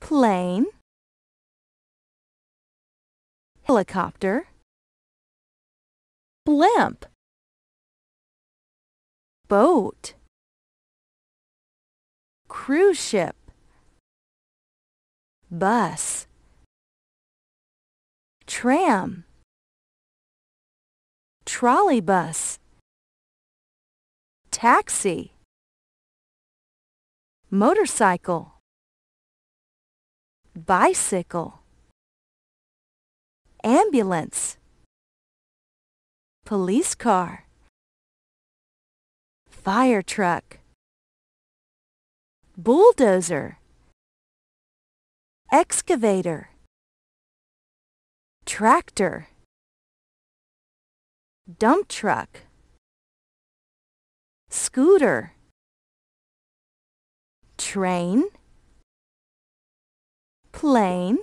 plane, helicopter, blimp, boat, cruise ship, bus, tram, trolley bus, taxi, motorcycle, bicycle, ambulance, police car, fire truck, bulldozer, excavator, tractor, dump truck, scooter, train, plane,